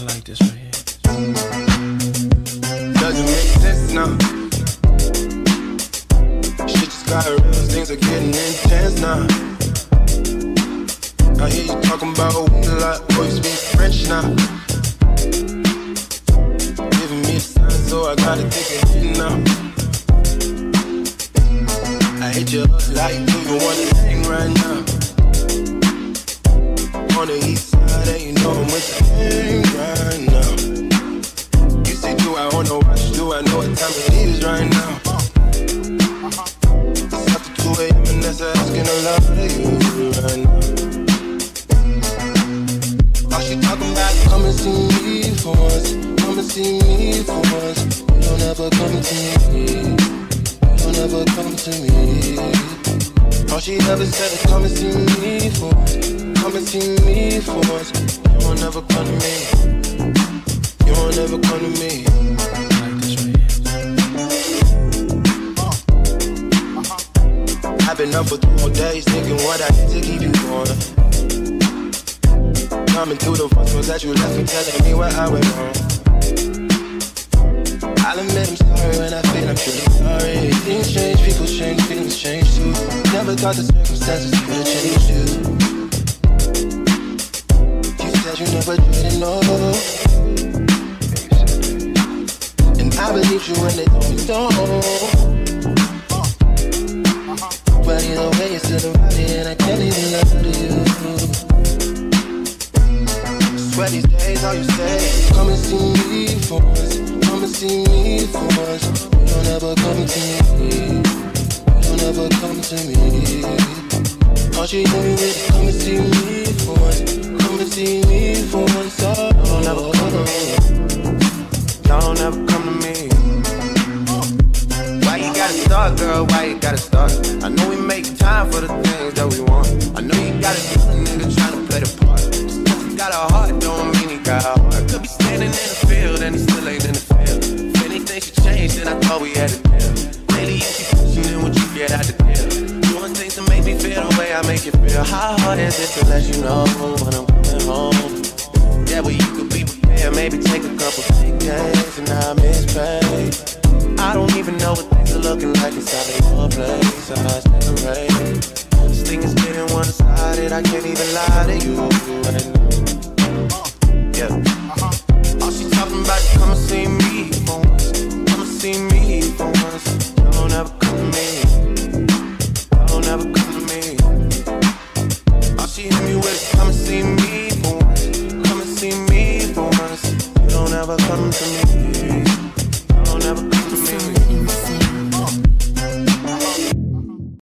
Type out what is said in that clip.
I like this right here. Doesn't make sense now. Shit just got real, things are getting intense now. I hear you talking about a lot, boy, you speak French now. Giving me the sign, so I gotta take a hit now. I hate you up like you, you wanna hang right now. On the east the right now. You say, do I watch? Do I know what time it is right now? It's after 2 a.m. and that's asking a lot of you right now. All she talking about, come see me for once. Come and see me for once. Don't ever come to me. Don't ever come to me. All she ever said is come and see me for once. Come and see me for once. You don't ever come to me. You don't ever come to me. I've been up for two more days thinking what I did to keep you going. Coming through the voicemails that you left me telling me where I went wrong. I'll admit I'm sorry when I feel I'm truly sorry. Things change, people change, feelings change too. Never thought the circumstances could change you. You never did know. And I believe you when they told me don't. But either way, you're still around here, and I can't even to you. Swear these days, all you say come and see me for once. Come and see me for once. You don't ever come to me. Don't ever come to me. All she do is come come to me. Why you gotta start, girl? Why you gotta start? I know we make time for the things that we want. I know you got a nigga tryna play the part. Just he got a heart, don't mean he got a heart. Could be standing in the field and he still ain't in the field. If anything should change, then I thought we had a deal. Lately you keep in what you get out the deal. Doing things to make me feel the way I make you feel. How hard is it to let you know when I'm coming home? Yeah, well you could be prepared, maybe take a couple sick days and I shit, I can't even lie to you. Yeah. Uh-huh. All she talking about is come and see me for once. Come and see me for once. You don't ever come to me. You don't ever come to me. All she hit me with is come and see me for once. Come and see me for once. You don't ever come to me. You don't ever come to me.